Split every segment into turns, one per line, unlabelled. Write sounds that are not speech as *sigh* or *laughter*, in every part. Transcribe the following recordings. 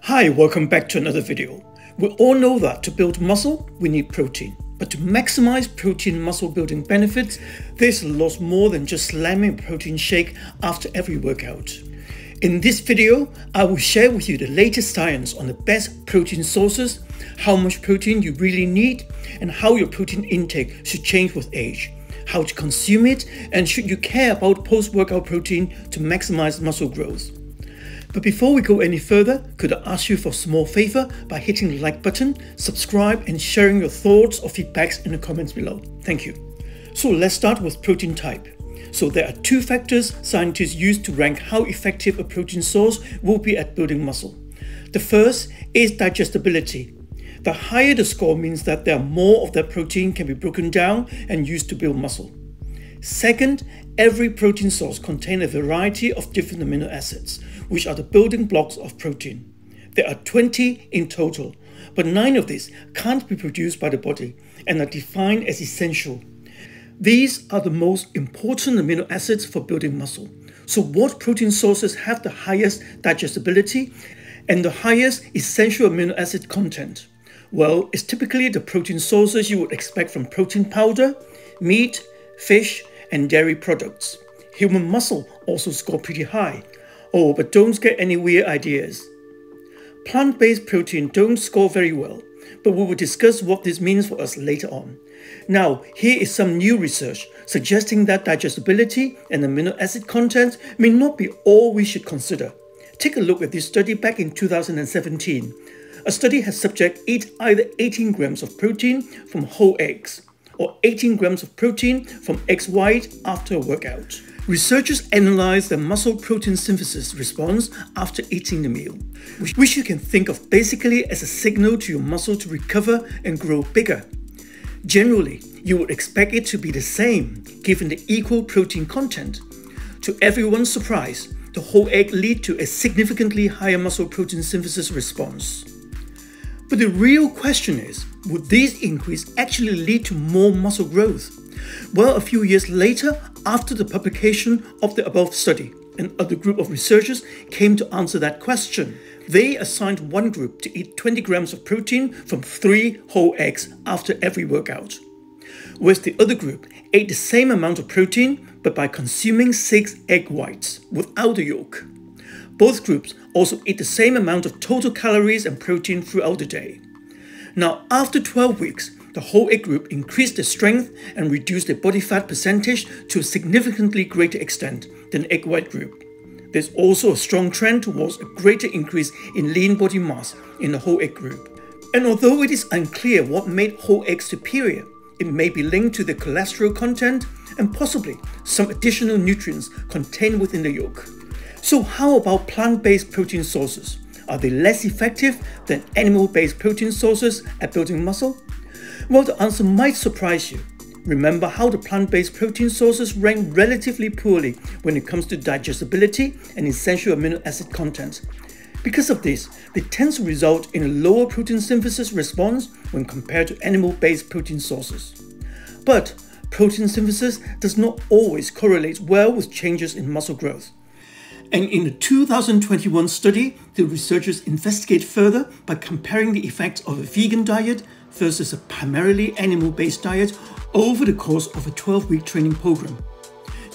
Hi, welcome back to another video. We all know that to build muscle, we need protein. But to maximize protein muscle building benefits, there's a lot more than just slamming a protein shake after every workout. In this video, I will share with you the latest science on the best protein sources, how much protein you really need, and how your protein intake should change with age, how to consume it, and should you care about post-workout protein to maximize muscle growth. But before we go any further, could I ask you for a small favor by hitting the like button, subscribe and sharing your thoughts or feedbacks in the comments below. Thank you. So let's start with protein type. So there are two factors scientists use to rank how effective a protein source will be at building muscle. The first is digestibility. The higher the score means that there are more of that protein can be broken down and used to build muscle. Second, every protein source contains a variety of different amino acids, which are the building blocks of protein. There are 20 in total, but nine of these can't be produced by the body and are defined as essential. These are the most important amino acids for building muscle. So, what protein sources have the highest digestibility and the highest essential amino acid content? Well, it's typically the protein sources you would expect from protein powder, meat, fish, and dairy products. Human muscle also score pretty high. Oh, but don't get any weird ideas. Plant-based protein don't score very well, but we will discuss what this means for us later on. Now, here is some new research suggesting that digestibility and amino acid content may not be all we should consider. Take a look at this study back in 2017. A study had subjects eat either 18 grams of protein from whole eggs or 18 grams of protein from eggs white after a workout. Researchers analyzed the muscle protein synthesis response after eating the meal, which you can think of basically as a signal to your muscle to recover and grow bigger. Generally, you would expect it to be the same given the equal protein content. To everyone's surprise, the whole egg led to a significantly higher muscle protein synthesis response. But the real question is, would this increase actually lead to more muscle growth? Well, a few years later, after the publication of the above study, another group of researchers came to answer that question. They assigned one group to eat 20 grams of protein from three whole eggs after every workout, whereas the other group ate the same amount of protein but by consuming six egg whites without the yolk. Both groups also eat the same amount of total calories and protein throughout the day. Now, after 12 weeks, the whole egg group increased their strength and reduced their body fat percentage to a significantly greater extent than egg white group. There's also a strong trend towards a greater increase in lean body mass in the whole egg group. And although it is unclear what made whole eggs superior, it may be linked to the cholesterol content and possibly some additional nutrients contained within the yolk. So how about plant-based protein sources? Are they less effective than animal-based protein sources at building muscle? Well, the answer might surprise you. Remember how the plant-based protein sources rank relatively poorly when it comes to digestibility and essential amino acid content. Because of this, they tend to result in a lower protein synthesis response when compared to animal-based protein sources. But protein synthesis does not always correlate well with changes in muscle growth. And in a 2021 study, the researchers investigate further by comparing the effects of a vegan diet versus a primarily animal-based diet over the course of a 12-week training program.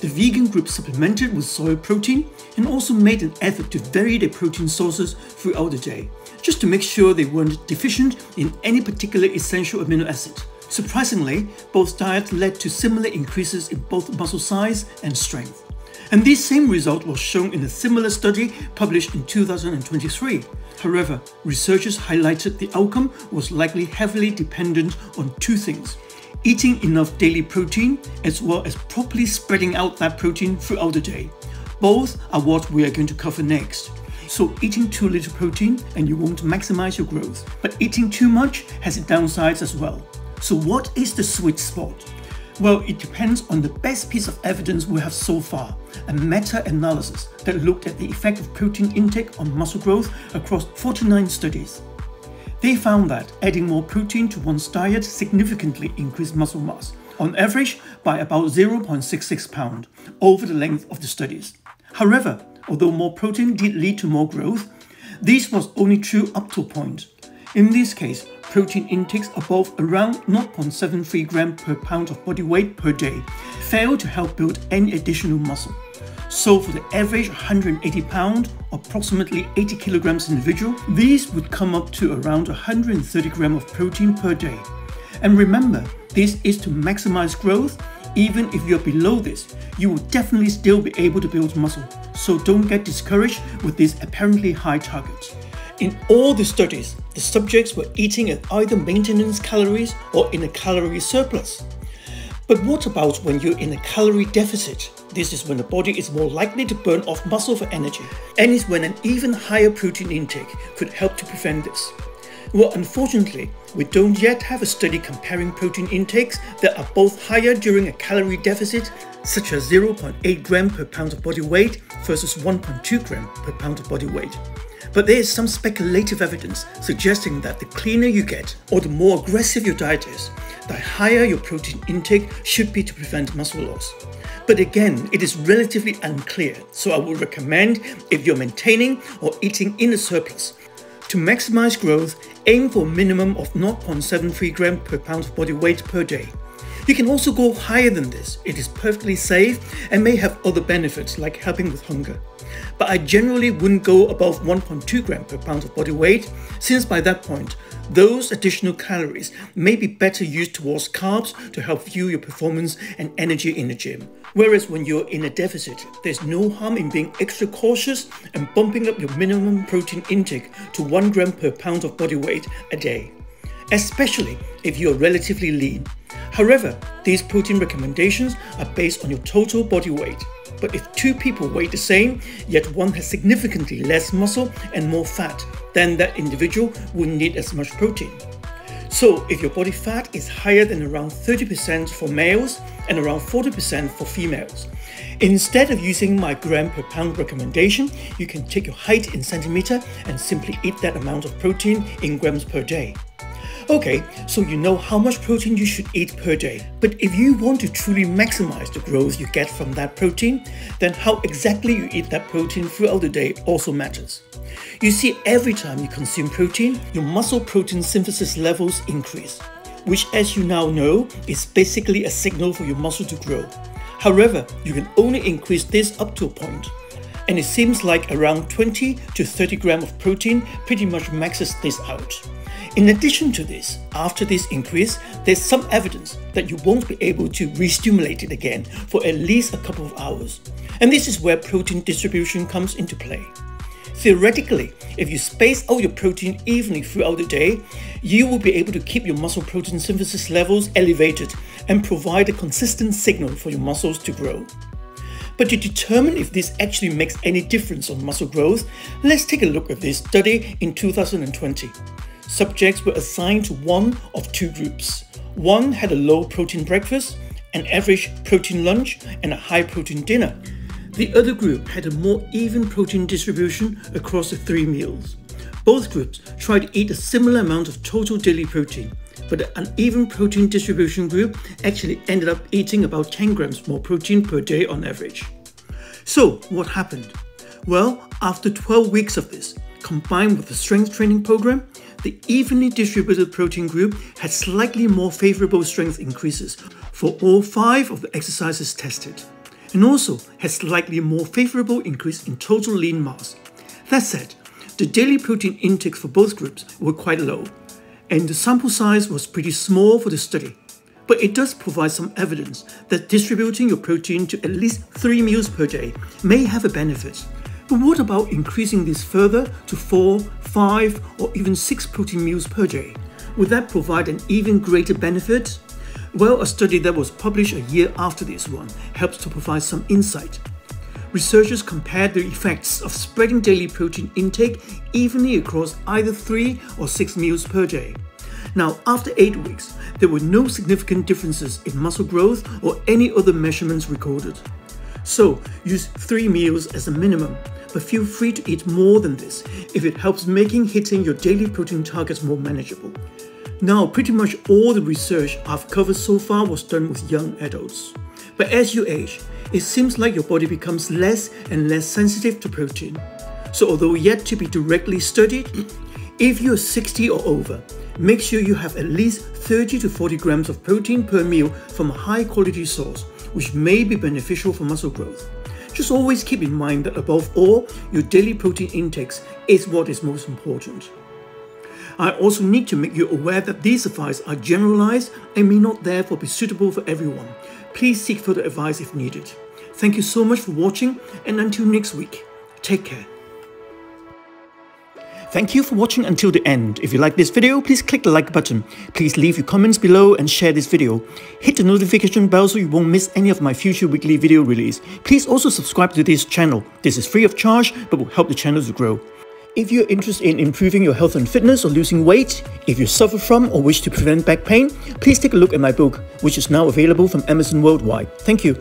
The vegan group supplemented with soy protein and also made an effort to vary their protein sources throughout the day, just to make sure they weren't deficient in any particular essential amino acid. Surprisingly, both diets led to similar increases in both muscle size and strength. And this same result was shown in a similar study published in 2023. However, researchers highlighted the outcome was likely heavily dependent on two things eating enough daily protein as well as properly spreading out that protein throughout the day. Both are what we are going to cover next. So, eating too little protein and you won't maximize your growth, but eating too much has downsides as well. So, what is the sweet spot? Well, it depends on the best piece of evidence we have so far, a meta-analysis that looked at the effect of protein intake on muscle growth across 49 studies. They found that adding more protein to one's diet significantly increased muscle mass, on average by about 0.66 pound over the length of the studies. However, although more protein did lead to more growth, This was only true up to a point. In this case, protein intakes above around 0.73 gram per pound of body weight per day fail to help build any additional muscle. So for the average 180 pound, approximately 80 kilograms individual, these would come up to around 130 gram of protein per day. And remember, this is to maximize growth. Even if you're below this, you will definitely still be able to build muscle. So don't get discouraged with these apparently high targets. In all the studies, the subjects were eating at either maintenance calories or in a calorie surplus. But what about when you're in a calorie deficit? This is when the body is more likely to burn off muscle for energy, and is when an even higher protein intake could help to prevent this. Well, unfortunately, we don't yet have a study comparing protein intakes that are both higher during a calorie deficit, such as 0.8 gram per pound of body weight versus 1.2 gram per pound of body weight. But there is some speculative evidence suggesting that the cleaner you get or the more aggressive your diet is, the higher your protein intake should be to prevent muscle loss. But again, it is relatively unclear, so I would recommend if you're maintaining or eating in a surplus. To maximize growth, aim for a minimum of 0.73 gram per pound of body weight per day. You can also go higher than this. It is perfectly safe and may have other benefits like helping with hunger. But I generally wouldn't go above 1.2 gram per pound of body weight, since by that point, those additional calories may be better used towards carbs to help fuel your performance and energy in the gym. Whereas when you're in a deficit, there's no harm in being extra cautious and bumping up your minimum protein intake to 1 gram per pound of body weight a day, especially if you're relatively lean. However, these protein recommendations are based on your total body weight. But if two people weigh the same, yet one has significantly less muscle and more fat, then that individual wouldn't need as much protein. So, if your body fat is higher than around 30% for males and around 40% for females, instead of using my gram per pound recommendation, you can take your height in centimeter and simply eat that amount of protein in grams per day. Okay, so you know how much protein you should eat per day. But if you want to truly maximize the growth you get from that protein, then how exactly you eat that protein throughout the day also matters. You see, every time you consume protein, your muscle protein synthesis levels increase, which, as you now know, is basically a signal for your muscle to grow. However, you can only increase this up to a point, and it seems like around 20 to 30 gram of protein pretty much maxes this out. In addition to this, after this increase, there's some evidence that you won't be able to re-stimulate it again for at least a couple of hours. And this is where protein distribution comes into play. Theoretically, if you space out your protein evenly throughout the day, you will be able to keep your muscle protein synthesis levels elevated and provide a consistent signal for your muscles to grow. But to determine if this actually makes any difference on muscle growth, let's take a look at this study in 2020 subjects were assigned to one of two groups. One had a low protein breakfast, an average protein lunch, and a high protein dinner. The other group had a more even protein distribution across the three meals. Both groups tried to eat a similar amount of total daily protein, but the uneven protein distribution group actually ended up eating about 10 grams more protein per day on average. So, what happened? Well, after 12 weeks of this, combined with the strength training program, the evenly distributed protein group had slightly more favorable strength increases for all five of the exercises tested, and also had slightly more favorable increase in total lean mass. That said, the daily protein intake for both groups were quite low, and the sample size was pretty small for the study. But it does provide some evidence that distributing your protein to at least three meals per day may have a benefit but what about increasing this further to 4, 5, or even 6 protein meals per day? Would that provide an even greater benefit? Well, a study that was published a year after this one helps to provide some insight. Researchers compared the effects of spreading daily protein intake evenly across either 3 or 6 meals per day. Now, after 8 weeks, there were no significant differences in muscle growth or any other measurements recorded. So, use 3 meals as a minimum but feel free to eat more than this if it helps making hitting your daily protein targets more manageable. Now, pretty much all the research I've covered so far was done with young adults. But as you age, it seems like your body becomes less and less sensitive to protein. So although yet to be directly studied, *clears throat* if you're 60 or over, make sure you have at least 30 to 40 grams of protein per meal from a high quality source, which may be beneficial for muscle growth. Just always keep in mind that above all, your daily protein intakes is what is most important. I also need to make you aware that these advice are generalized and may not therefore be suitable for everyone. Please seek further advice if needed. Thank you so much for watching and until next week, take care. Thank you for watching until the end. If you like this video, please click the like button. Please leave your comments below and share this video. Hit the notification bell so you won't miss any of my future weekly video release. Please also subscribe to this channel. This is free of charge but will help the channel to grow. If you're interested in improving your health and fitness or losing weight, if you suffer from or wish to prevent back pain, please take a look at my book, which is now available from Amazon worldwide. Thank you.